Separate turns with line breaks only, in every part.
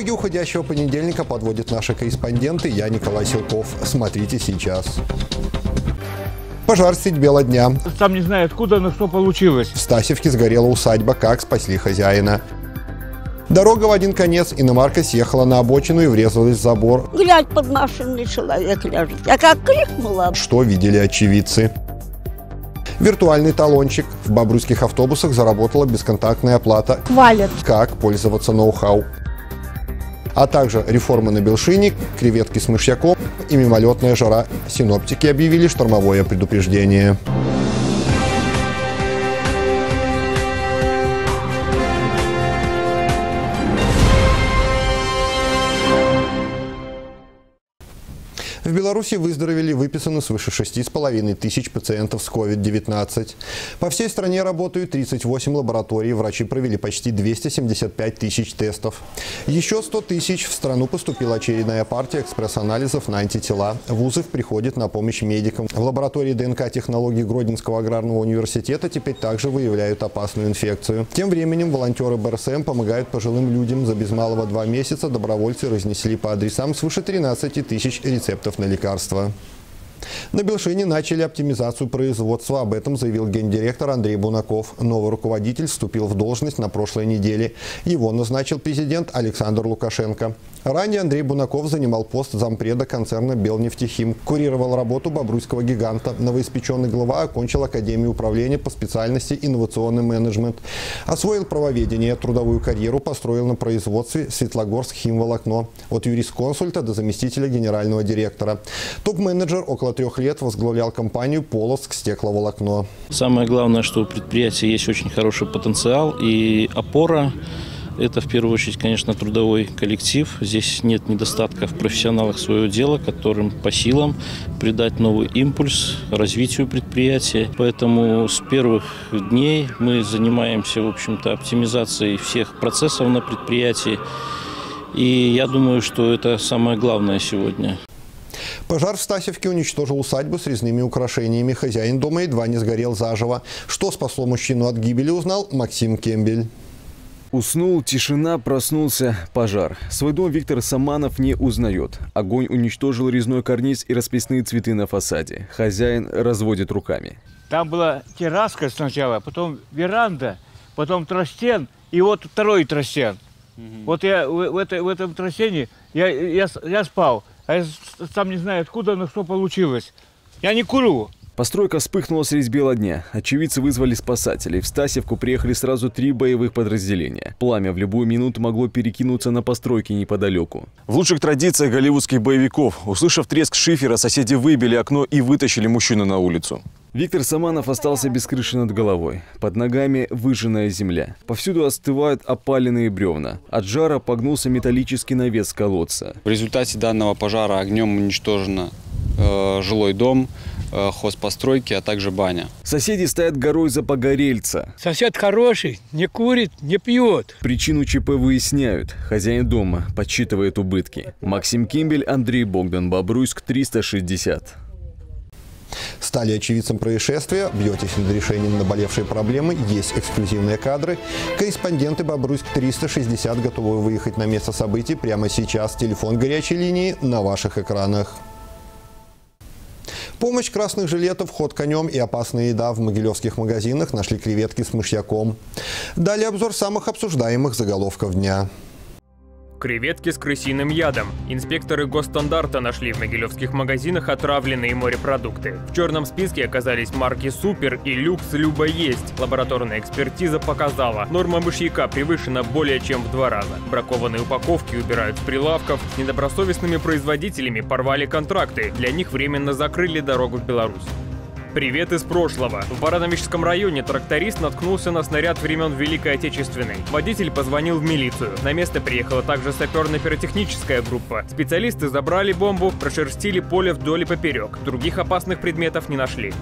Итоги уходящего понедельника подводят наши корреспонденты. Я Николай Силков. Смотрите сейчас. Пожар средь бела дня.
Сам не знаю откуда, но что получилось.
В Стасевке сгорела усадьба. Как спасли хозяина? Дорога в один конец. Иномарка съехала на обочину и врезалась в забор.
Глядь, под машиной человек ляжет. Я как крикнула.
Что видели очевидцы? Виртуальный талончик. В бобруйских автобусах заработала бесконтактная оплата.
Хвалят.
Как пользоваться ноу-хау. А также реформа на Белшине, креветки с мышьяком и мимолетная жара. Синоптики объявили штормовое предупреждение. В Беларуси выздоровели выписаны свыше 6,5 тысяч пациентов с COVID-19. По всей стране работают 38 лабораторий. Врачи провели почти 275 тысяч тестов. Еще 100 тысяч в страну поступила очередная партия экспресс-анализов на антитела. Вузов приходит на помощь медикам. В лаборатории ДНК-технологий Гродненского аграрного университета теперь также выявляют опасную инфекцию. Тем временем волонтеры БРСМ помогают пожилым людям. За без малого два месяца добровольцы разнесли по адресам свыше 13 тысяч рецептов лекарства. На Белшине начали оптимизацию производства. Об этом заявил гендиректор Андрей Бунаков. Новый руководитель вступил в должность на прошлой неделе. Его назначил президент Александр Лукашенко. Ранее Андрей Бунаков занимал пост зампреда концерна «Белнефтехим». Курировал работу бобруйского гиганта. Новоиспеченный глава окончил Академию управления по специальности инновационный менеджмент. Освоил правоведение, трудовую карьеру построил на производстве Светлогорск химволокно. От юрисконсульта до заместителя генерального директора. Топ-менеджер около трех лет возглавлял компанию «Полоцк стекловолокно».
Самое главное, что у предприятия есть очень хороший потенциал и опора это в первую очередь, конечно, трудовой коллектив. Здесь нет недостатка в профессионалах своего дела, которым по силам придать новый импульс развитию предприятия. Поэтому с первых дней мы занимаемся, в общем-то, оптимизацией всех процессов на предприятии. И я думаю, что это самое главное сегодня.
Пожар в Стасевке уничтожил усадьбу с резными украшениями. Хозяин дома едва не сгорел заживо. Что спасло мужчину от гибели, узнал Максим Кембель.
Уснул, тишина, проснулся, пожар. Свой дом Виктор Саманов не узнает. Огонь уничтожил резной карниз и расписные цветы на фасаде. Хозяин разводит руками.
Там была терраска сначала, потом веранда, потом тростен и вот второй тростен. Угу. Вот я в, в, это, в этом тростене я, я, я спал, а я сам не знаю откуда, но что получилось. Я не курю.
Постройка вспыхнула средь бела дня. Очевидцы вызвали спасателей. В Стасевку приехали сразу три боевых подразделения. Пламя в любую минуту могло перекинуться на постройки неподалеку.
В лучших традициях голливудских боевиков, услышав треск шифера, соседи выбили окно и вытащили мужчину на улицу.
Виктор Саманов остался без крыши над головой. Под ногами выжженная земля. Повсюду остывают опаленные бревна. От жара погнулся металлический навес колодца.
В результате данного пожара огнем уничтожено э, жилой дом, Э, хозпостройки, а также баня.
Соседи стоят горой за погорельца.
Сосед хороший, не курит, не пьет.
Причину ЧП выясняют. Хозяин дома подсчитывает убытки. Максим Кимбель, Андрей Богдан, Бобруйск, 360.
Стали очевидцем происшествия, бьетесь над решением наболевшей проблемы, есть эксклюзивные кадры. Корреспонденты Бобруйск 360 готовы выехать на место событий прямо сейчас. Телефон горячей линии на ваших экранах. Помощь красных жилетов, ход конем и опасная еда в могилевских магазинах нашли креветки с мышьяком. Далее обзор самых обсуждаемых заголовков дня.
Креветки с крысиным ядом. Инспекторы госстандарта нашли в могилевских магазинах отравленные морепродукты. В черном списке оказались марки «Супер» и «Люкс Люба есть». Лабораторная экспертиза показала, норма мышьяка превышена более чем в два раза. Бракованные упаковки убирают с прилавков. С недобросовестными производителями порвали контракты. Для них временно закрыли дорогу в Беларусь. Привет из прошлого. В Барановичском районе тракторист наткнулся на снаряд времен Великой Отечественной. Водитель позвонил в милицию. На место приехала также саперно-пиротехническая группа. Специалисты забрали бомбу, прошерстили поле вдоль и поперек. Других опасных предметов не нашли.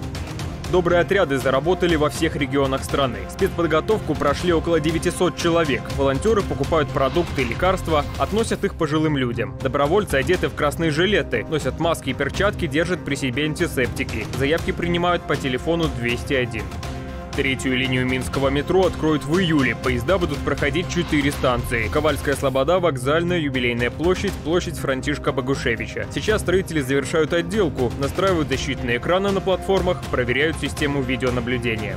Добрые отряды заработали во всех регионах страны. Спецподготовку прошли около 900 человек. Волонтеры покупают продукты и лекарства, относят их пожилым людям. Добровольцы одеты в красные жилеты, носят маски и перчатки, держат при себе антисептики. Заявки принимают по телефону 201. Третью линию Минского метро откроют в июле. Поезда будут проходить четыре станции. Ковальская Слобода, Вокзальная, Юбилейная площадь, площадь Франтишка Богушевича. Сейчас строители завершают отделку, настраивают защитные экраны на платформах, проверяют систему видеонаблюдения.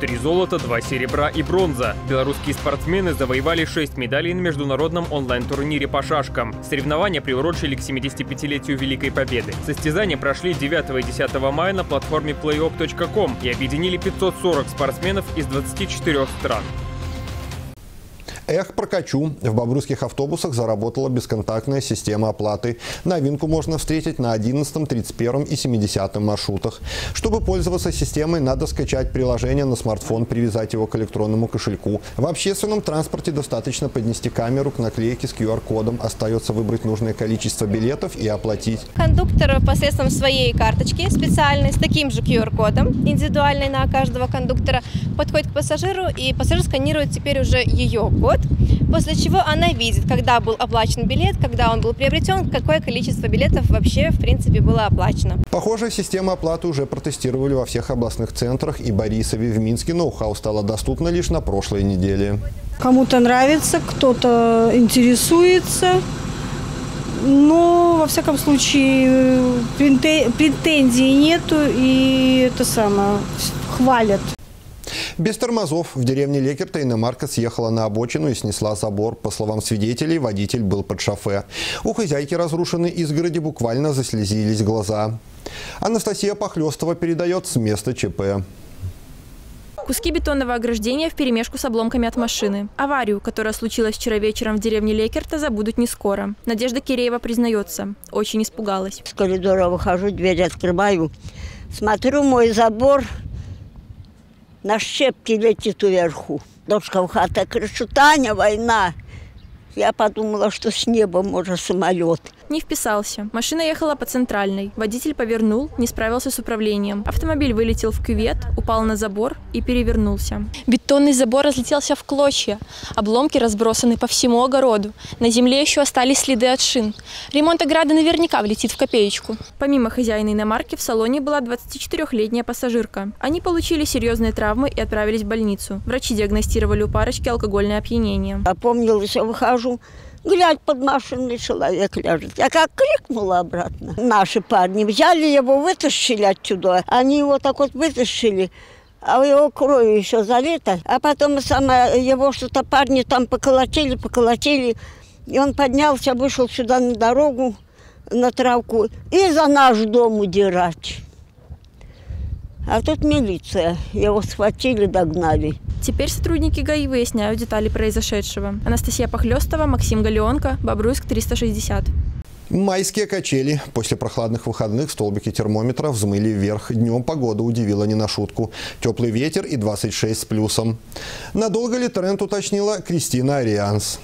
Три золота, два серебра и бронза. Белорусские спортсмены завоевали шесть медалей на международном онлайн-турнире по шашкам. Соревнования приурочили к 75-летию Великой Победы. Состязания прошли 9 и 10 мая на платформе playop.com и объединили 540 спортсменов из 24 стран.
Эх, прокачу. В бобруйских автобусах заработала бесконтактная система оплаты. Новинку можно встретить на 11, 31 и 70 маршрутах. Чтобы пользоваться системой, надо скачать приложение на смартфон, привязать его к электронному кошельку. В общественном транспорте достаточно поднести камеру к наклейке с QR-кодом. Остается выбрать нужное количество билетов и оплатить.
Кондуктор посредством своей карточки специальной с таким же QR-кодом, индивидуальной на каждого кондуктора, подходит к пассажиру, и пассажир сканирует теперь уже ее код, после чего она видит, когда был оплачен билет, когда он был приобретен, какое количество билетов вообще, в принципе, было оплачено.
Похожая система оплаты уже протестировали во всех областных центрах и Борисове. В Минске ноу-хау стало доступно лишь на прошлой неделе.
Кому-то нравится, кто-то интересуется. Но, во всяком случае, претензий нету и это самое, хвалят.
Без тормозов в деревне Лекерта иномарка съехала на обочину и снесла забор. По словам свидетелей, водитель был под шофе. У хозяйки разрушенной изгороди буквально заслезились глаза. Анастасия Похлестова передает с места ЧП.
Куски бетонного ограждения в перемешку с обломками от машины. Аварию, которая случилась вчера вечером в деревне Лекерта, забудут не скоро. Надежда Киреева признается, очень испугалась.
С коридора выхожу, дверь открываю. Смотрю, мой забор на щепки летит вверху. Дочка в хата кричит, Таня, война. Я подумала, что с неба может самолет.
Не вписался. Машина ехала по центральной. Водитель повернул, не справился с управлением. Автомобиль вылетел в кювет, упал на забор и перевернулся. Бетонный забор разлетелся в клочья. Обломки разбросаны по всему огороду. На земле еще остались следы от шин. Ремонт ограды наверняка влетит в копеечку. Помимо хозяина иномарки в салоне была 24-летняя пассажирка. Они получили серьезные травмы и отправились в больницу. Врачи диагностировали у парочки алкогольное опьянение.
Опомнилась, я выхожу, глядь, под машиной человек лежит. Я как крикнула обратно. Наши парни взяли его, вытащили отсюда. Они его так вот вытащили, а его кровью еще залито. А потом самое, его что-то парни там поколотили, поколотили. И он поднялся, вышел сюда на дорогу, на травку, и за наш дом удирать. А тут милиция. Его схватили, догнали.
Теперь сотрудники ГАИ выясняют детали произошедшего. Анастасия Похлестова, Максим Галеонко, Бобруйск, 360.
Майские качели. После прохладных выходных столбики термометра взмыли вверх. Днем погода удивила не на шутку. Теплый ветер и 26 с плюсом. Надолго ли тренд уточнила Кристина Арианс.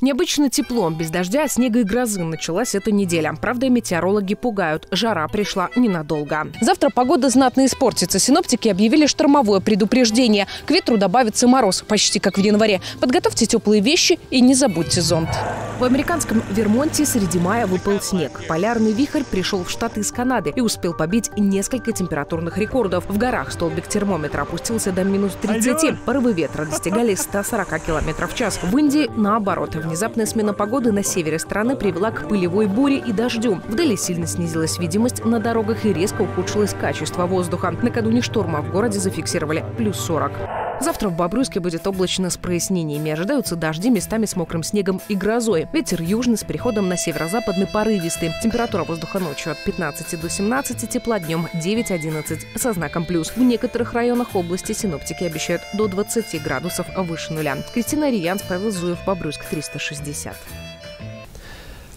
Необычно тепло, без дождя, снега и грозы началась эта неделя. Правда, метеорологи пугают, жара пришла ненадолго. Завтра погода знатно испортится. Синоптики объявили штормовое предупреждение. К ветру добавится мороз, почти как в январе. Подготовьте теплые вещи и не забудьте зонт. В американском Вермонте среди мая выпал снег. Полярный вихрь пришел в Штаты из Канады и успел побить несколько температурных рекордов. В горах столбик термометра опустился до минус 30. Порывы ветра достигали 140 км в час. В Индии наоборот. Внезапная смена погоды на севере страны привела к пылевой буре и дождю. В Дели сильно снизилась видимость на дорогах и резко ухудшилось качество воздуха. Накануне шторма в городе зафиксировали плюс 40. Завтра в Бобруйске будет облачно с прояснениями. Ожидаются дожди местами с мокрым снегом и грозой. Ветер южный с переходом на северо-западный порывистый. Температура воздуха ночью от 15 до 17 тепла, днем 9-11 со знаком плюс. В некоторых районах области синоптики обещают до 20 градусов выше нуля. Кристина Риянс, Павел Зуев, Бобруйск, 360.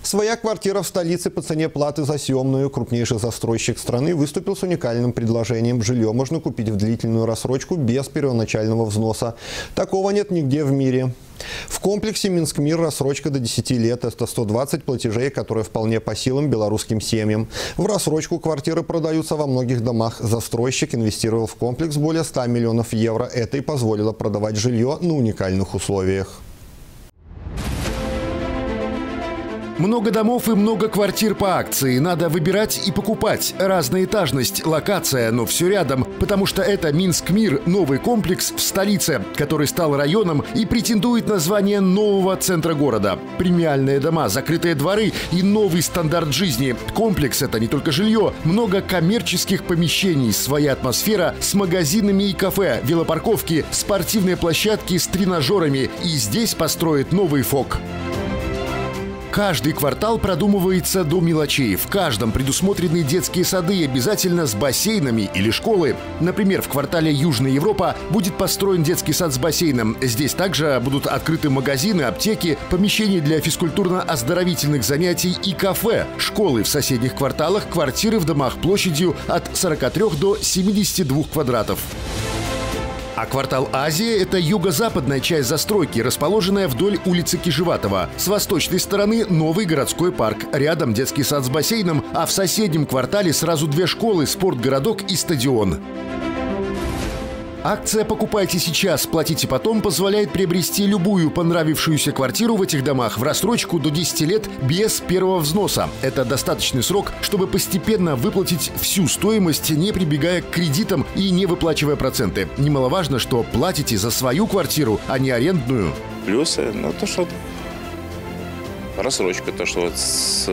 Своя квартира в столице по цене платы за съемную. Крупнейший застройщик страны выступил с уникальным предложением. Жилье можно купить в длительную рассрочку без первоначального взноса. Такого нет нигде в мире. В комплексе «Минск-Мир» рассрочка до 10 лет. Это 120 платежей, которые вполне по силам белорусским семьям. В рассрочку квартиры продаются во многих домах. Застройщик инвестировал в комплекс более 100 миллионов евро. Это и позволило продавать жилье на уникальных условиях.
Много домов и много квартир по акции. Надо выбирать и покупать. Разная этажность, локация, но все рядом. Потому что это Минск-Мир, новый комплекс в столице, который стал районом и претендует на звание нового центра города. Премиальные дома, закрытые дворы и новый стандарт жизни. Комплекс — это не только жилье, много коммерческих помещений, своя атмосфера с магазинами и кафе, велопарковки, спортивные площадки с тренажерами. И здесь построят новый ФОК. Каждый квартал продумывается до мелочей. В каждом предусмотрены детские сады обязательно с бассейнами или школы. Например, в квартале Южная Европа будет построен детский сад с бассейном. Здесь также будут открыты магазины, аптеки, помещения для физкультурно-оздоровительных занятий и кафе. Школы в соседних кварталах, квартиры в домах площадью от 43 до 72 квадратов. А квартал Азия – это юго-западная часть застройки, расположенная вдоль улицы Кижеватова. С восточной стороны – новый городской парк. Рядом детский сад с бассейном, а в соседнем квартале сразу две школы, спортгородок и стадион. Акция «Покупайте сейчас, платите потом» позволяет приобрести любую понравившуюся квартиру в этих домах в рассрочку до 10 лет без первого взноса. Это достаточный срок, чтобы постепенно выплатить всю стоимость, не прибегая к кредитам и не выплачивая проценты. Немаловажно, что платите за свою квартиру, а не арендную.
Плюсы, ну то, что рассрочка, то, что вот с,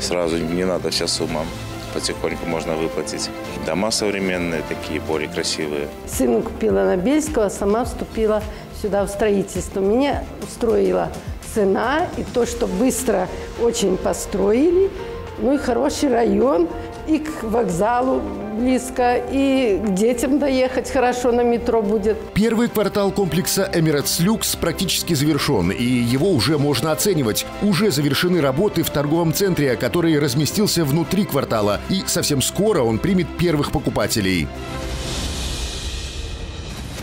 сразу не надо вся сумма потихоньку можно выплатить. Дома современные такие, более красивые.
Сыну купила на Бельского, сама вступила сюда в строительство. Меня устроила цена и то, что быстро очень построили, ну и хороший район, и к вокзалу близко, и к детям доехать хорошо на метро будет.
Первый квартал комплекса Emirates Lux практически завершен, и его уже можно оценивать. Уже завершены работы в торговом центре, который разместился внутри квартала, и совсем скоро он примет первых покупателей.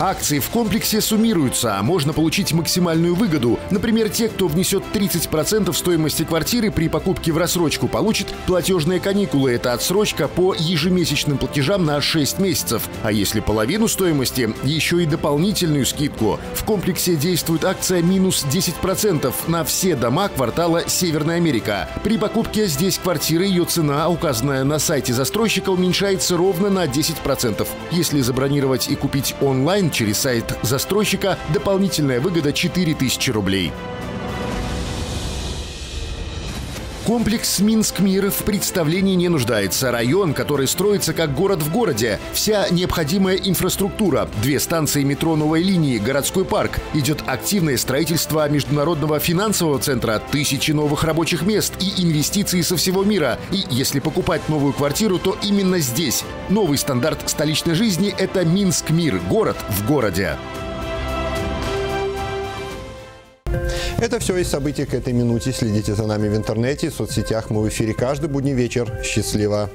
Акции в комплексе суммируются, а можно получить максимальную выгоду. Например, те, кто внесет 30% стоимости квартиры при покупке в рассрочку, получат платежные каникулы. Это отсрочка по ежемесячным платежам на 6 месяцев. А если половину стоимости, еще и дополнительную скидку. В комплексе действует акция минус 10% на все дома квартала Северная Америка. При покупке здесь квартиры ее цена, указанная на сайте застройщика, уменьшается ровно на 10%. Если забронировать и купить онлайн, через сайт застройщика дополнительная выгода 4000 рублей. Комплекс Минск-Мир в представлении не нуждается. Район, который строится как город в городе. Вся необходимая инфраструктура. Две станции метро новой линии, городской парк. Идет активное строительство международного финансового центра, тысячи новых рабочих мест и инвестиции со всего мира. И если покупать новую квартиру, то именно здесь. Новый стандарт столичной жизни – это Минск-Мир, город в городе.
Это все из событий к этой минуте. Следите за нами в интернете и соцсетях. Мы в эфире каждый будний вечер. Счастливо!